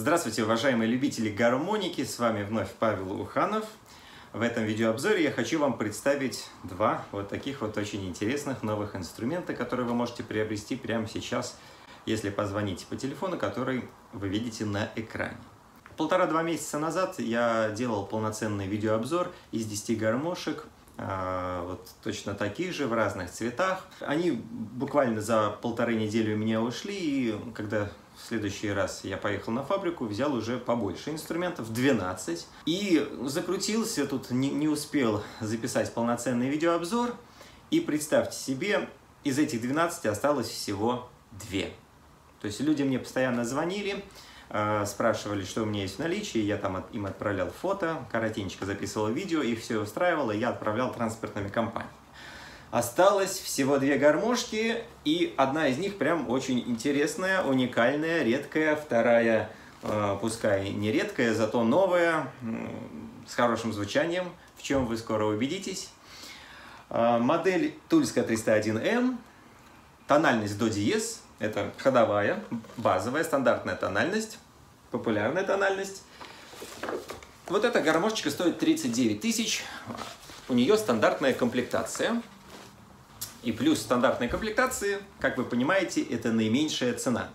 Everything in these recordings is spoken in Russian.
Здравствуйте, уважаемые любители гармоники, с вами вновь Павел Уханов. В этом видеообзоре я хочу вам представить два вот таких вот очень интересных новых инструмента, которые вы можете приобрести прямо сейчас, если позвоните по телефону, который вы видите на экране. Полтора-два месяца назад я делал полноценный видеообзор из 10 гармошек, а, вот точно таких же, в разных цветах. Они буквально за полторы недели у меня ушли, и когда в следующий раз я поехал на фабрику, взял уже побольше инструментов, 12. И закрутился, тут не, не успел записать полноценный видеообзор. И представьте себе, из этих 12 осталось всего 2. То есть люди мне постоянно звонили, э, спрашивали, что у меня есть в наличии, я там им отправлял фото, коротенько записывал видео, их все устраивало, и я отправлял транспортными компаниями. Осталось всего две гармошки, и одна из них прям очень интересная, уникальная, редкая, вторая, э, пускай не редкая, зато новая, с хорошим звучанием, в чем вы скоро убедитесь. Э, модель Тульска 301М, тональность до диез, это ходовая, базовая, стандартная тональность, популярная тональность. Вот эта гармошечка стоит 39 тысяч, у нее стандартная комплектация – и плюс стандартной комплектации, как вы понимаете, это наименьшая цена.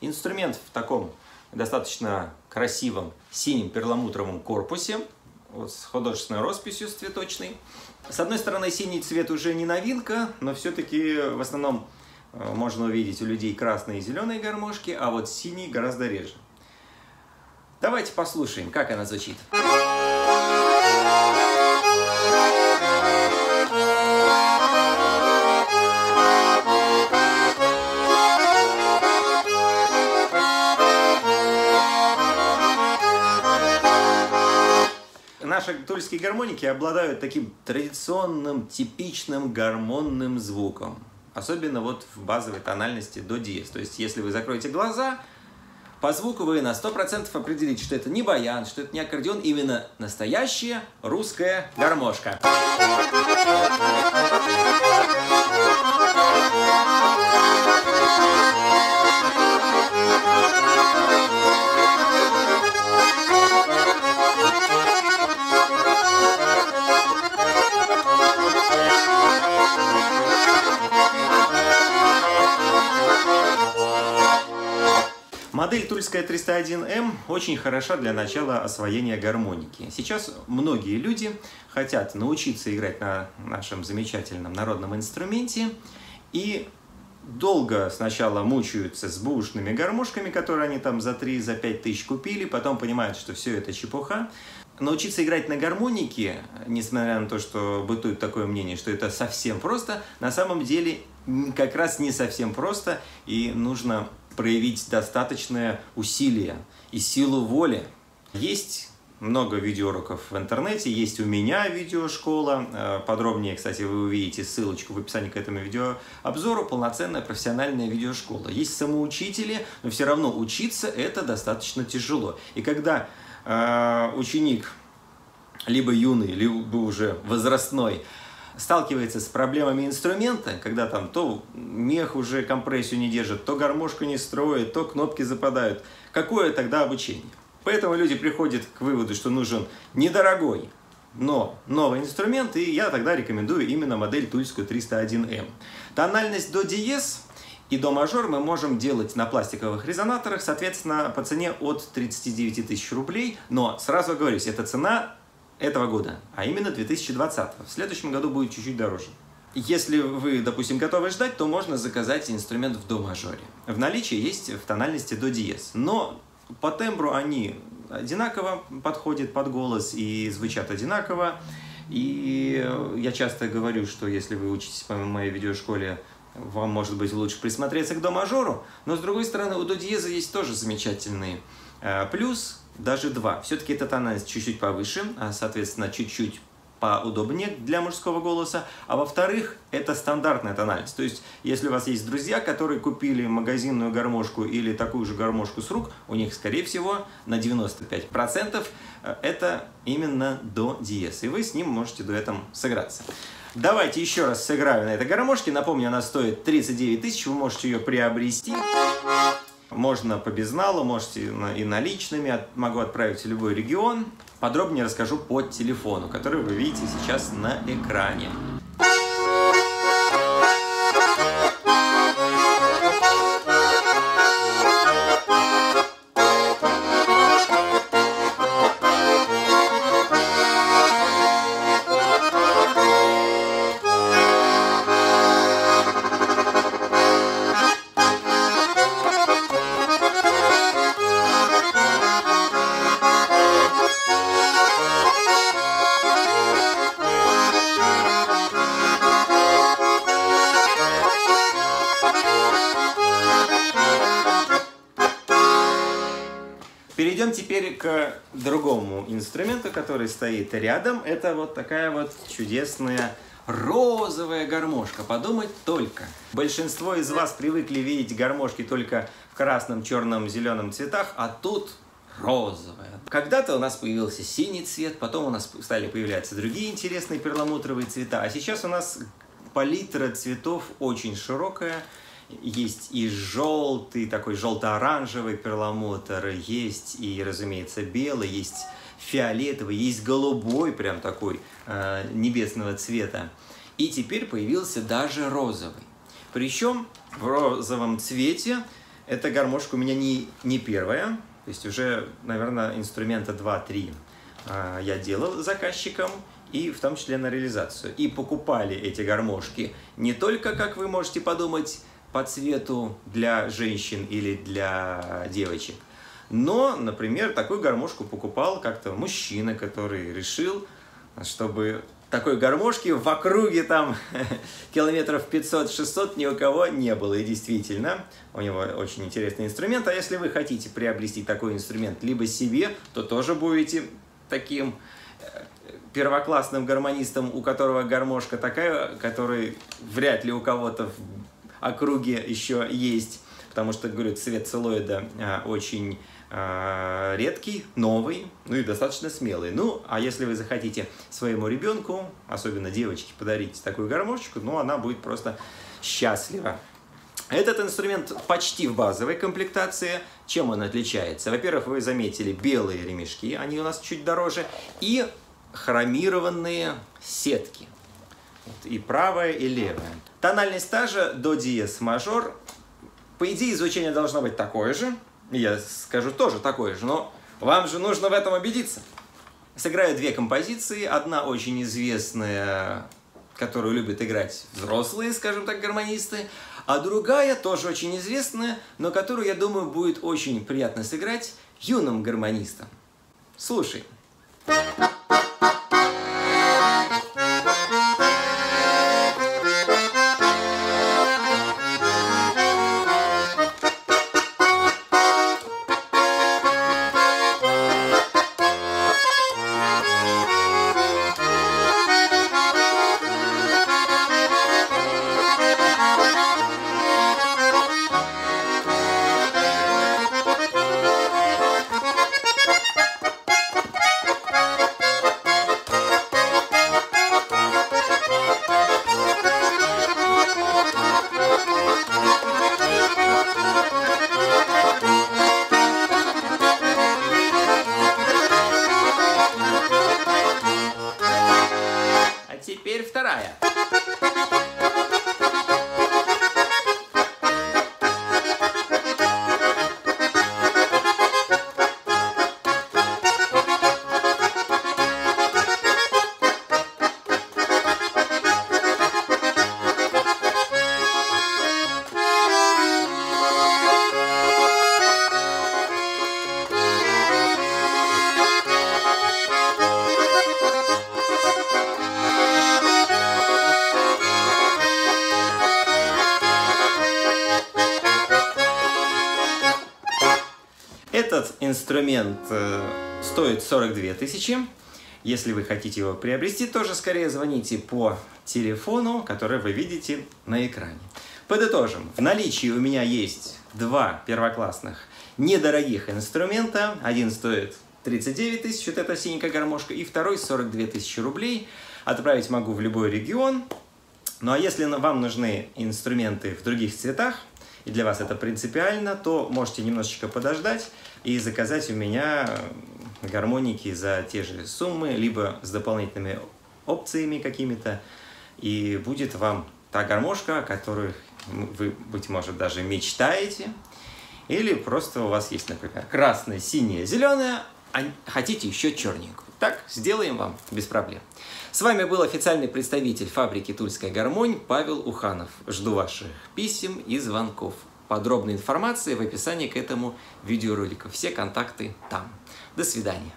Инструмент в таком достаточно красивом синем перламутровом корпусе, вот с художественной росписью, с цветочной. С одной стороны, синий цвет уже не новинка, но все-таки в основном э, можно увидеть у людей красные и зеленые гармошки, а вот синий гораздо реже. Давайте послушаем, как она звучит. Наши тульские гармоники обладают таким традиционным, типичным гармонным звуком. Особенно вот в базовой тональности до диез. То есть, если вы закроете глаза, по звуку вы на 100% определите, что это не баян, что это не аккордеон, именно настоящая русская гармошка. Модель Тульская 301М очень хороша для начала освоения гармоники. Сейчас многие люди хотят научиться играть на нашем замечательном народном инструменте и долго сначала мучаются с бушными гармошками, которые они там за 3-5 за тысяч купили, потом понимают, что все это чепуха. Научиться играть на гармонике, несмотря на то, что бытует такое мнение, что это совсем просто, на самом деле как раз не совсем просто, и нужно проявить достаточное усилие и силу воли. Есть много видеоуроков в интернете, есть у меня видеошкола. Э, подробнее, кстати, вы увидите ссылочку в описании к этому видеообзору. Полноценная профессиональная видеошкола. Есть самоучители, но все равно учиться это достаточно тяжело. И когда э, ученик либо юный, либо уже возрастной, сталкивается с проблемами инструмента, когда там то мех уже компрессию не держит, то гармошку не строит, то кнопки западают. Какое тогда обучение? Поэтому люди приходят к выводу, что нужен недорогой, но новый инструмент, и я тогда рекомендую именно модель Тульскую 301М. Тональность до диез и до мажор мы можем делать на пластиковых резонаторах, соответственно, по цене от 39 тысяч рублей, но сразу говорюсь, эта цена этого года, а именно 2020. В следующем году будет чуть-чуть дороже. Если вы, допустим, готовы ждать, то можно заказать инструмент в до мажоре. В наличии есть в тональности до диез, но по тембру они одинаково подходят под голос и звучат одинаково. И я часто говорю, что если вы учитесь по моей видеошколе, вам, может быть, лучше присмотреться к до мажору, но, с другой стороны, у до диеза есть тоже замечательный э, плюс, даже два. Все-таки эта тональность чуть-чуть повыше, а, соответственно, чуть-чуть поудобнее для мужского голоса, а во-вторых, это стандартная тональность. То есть, если у вас есть друзья, которые купили магазинную гармошку или такую же гармошку с рук, у них, скорее всего, на 95% э, это именно до диез, и вы с ним можете дуэтом сыграться. Давайте еще раз сыграю на этой гармошке. Напомню, она стоит 39 тысяч, вы можете ее приобрести. Можно по безналу, можете и наличными, могу отправить в любой регион. Подробнее расскажу по телефону, который вы видите сейчас на экране. Теперь к другому инструменту, который стоит рядом. Это вот такая вот чудесная розовая гармошка. Подумать только. Большинство из вас привыкли видеть гармошки только в красном, черном, зеленом цветах, а тут розовая. Когда-то у нас появился синий цвет, потом у нас стали появляться другие интересные перламутровые цвета, а сейчас у нас палитра цветов очень широкая, есть и желтый, такой желто-оранжевый перламутр, есть и, разумеется, белый, есть фиолетовый, есть голубой, прям такой э, небесного цвета. И теперь появился даже розовый. Причем в розовом цвете эта гармошка у меня не, не первая, то есть уже, наверное, инструмента 2-3 э, я делал заказчикам, и в том числе на реализацию. И покупали эти гармошки не только, как вы можете подумать, по цвету для женщин или для девочек. Но, например, такую гармошку покупал как-то мужчина, который решил, чтобы такой гармошки в округе там километров 500-600 ни у кого не было. И действительно, у него очень интересный инструмент. А если вы хотите приобрести такой инструмент либо себе, то тоже будете таким э, первоклассным гармонистом, у которого гармошка такая, которой вряд ли у кого-то округе еще есть, потому что, говорю, цвет целлоида а, очень а, редкий, новый, ну и достаточно смелый. Ну, а если вы захотите своему ребенку, особенно девочке, подарить такую гармошечку, ну, она будет просто счастлива. Этот инструмент почти в базовой комплектации. Чем он отличается? Во-первых, вы заметили белые ремешки, они у нас чуть дороже, и хромированные сетки. И правая, и левая. Тональность стажа до диез мажор. По идее, звучание должно быть такое же. Я скажу тоже такое же, но вам же нужно в этом убедиться. Сыграю две композиции. Одна очень известная, которую любят играть взрослые, скажем так, гармонисты. А другая тоже очень известная, но которую, я думаю, будет очень приятно сыграть юным гармонистам. Слушай. Слушай. Инструмент э, стоит 42 тысячи. Если вы хотите его приобрести, тоже скорее звоните по телефону, который вы видите на экране. Подытожим. В наличии у меня есть два первоклассных недорогих инструмента. Один стоит 39 тысяч, вот эта синенькая гармошка, и второй 42 тысячи рублей. Отправить могу в любой регион. Ну а если вам нужны инструменты в других цветах, и для вас это принципиально, то можете немножечко подождать и заказать у меня гармоники за те же суммы, либо с дополнительными опциями какими-то, и будет вам та гармошка, о которой вы, быть может, даже мечтаете, или просто у вас есть, например, красная, синяя, зеленая, а хотите еще черненькую. Так, сделаем вам без проблем. С вами был официальный представитель фабрики «Тульская гармонь» Павел Уханов. Жду ваших писем и звонков. Подробная информация в описании к этому видеоролику. Все контакты там. До свидания.